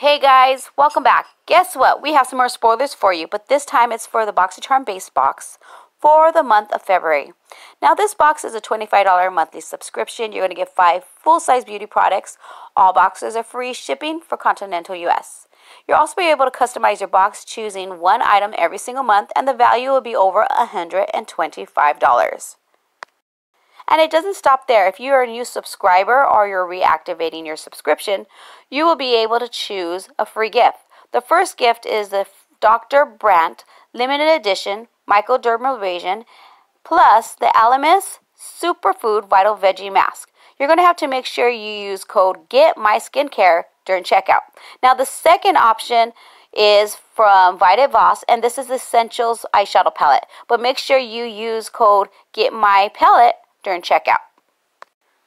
Hey guys, welcome back. Guess what? We have some more spoilers for you, but this time it's for the BoxyCharm base box for the month of February. Now this box is a $25 monthly subscription. You're going to get five full-size beauty products. All boxes are free shipping for continental US. You'll also be able to customize your box choosing one item every single month and the value will be over $125. And it doesn't stop there. If you are a new subscriber or you're reactivating your subscription, you will be able to choose a free gift. The first gift is the Dr. Brandt limited edition microdermabrasion plus the Elemis Superfood Vital Veggie Mask. You're going to have to make sure you use code Get My Skincare during checkout. Now the second option is from Violet Voss and this is the Essentials eyeshadow palette. But make sure you use code Get My Palette during checkout.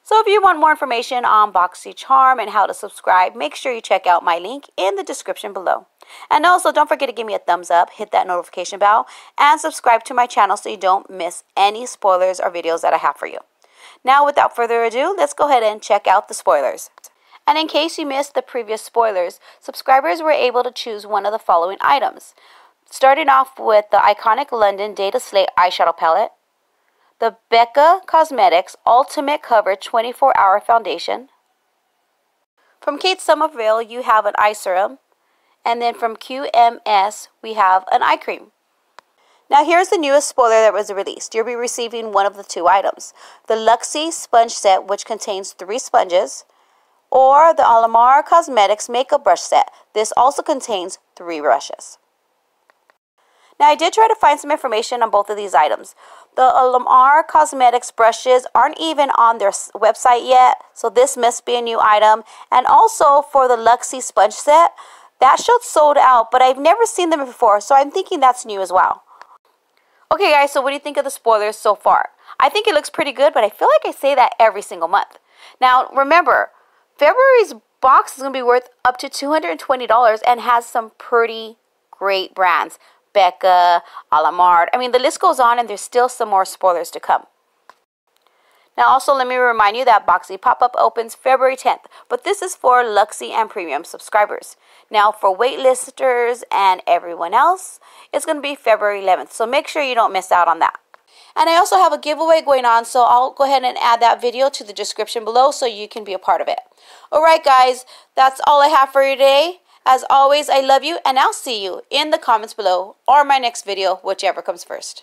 So if you want more information on BoxyCharm and how to subscribe, make sure you check out my link in the description below. And also, don't forget to give me a thumbs up, hit that notification bell, and subscribe to my channel so you don't miss any spoilers or videos that I have for you. Now, without further ado, let's go ahead and check out the spoilers. And in case you missed the previous spoilers, subscribers were able to choose one of the following items. Starting off with the iconic London Data Slate eyeshadow palette, the Becca Cosmetics Ultimate Cover 24 Hour Foundation. From Kate Somerville, you have an eye serum. And then from QMS, we have an eye cream. Now here's the newest spoiler that was released. You'll be receiving one of the two items. The Luxie Sponge Set, which contains three sponges, or the Alamar Cosmetics Makeup Brush Set. This also contains three brushes. Now I did try to find some information on both of these items. The Lamar Cosmetics brushes aren't even on their website yet, so this must be a new item. And also for the Luxie sponge set, that showed sold out, but I've never seen them before, so I'm thinking that's new as well. Okay guys, so what do you think of the spoilers so far? I think it looks pretty good, but I feel like I say that every single month. Now, remember, February's box is going to be worth up to $220 and has some pretty great brands. Becca, Alamard. I mean, the list goes on and there's still some more spoilers to come. Now, also, let me remind you that Boxy Pop-Up opens February 10th, but this is for Luxe and Premium subscribers. Now, for waitlisters and everyone else, it's going to be February 11th, so make sure you don't miss out on that. And I also have a giveaway going on, so I'll go ahead and add that video to the description below so you can be a part of it. Alright guys, that's all I have for you today. As always, I love you, and I'll see you in the comments below or my next video, whichever comes first.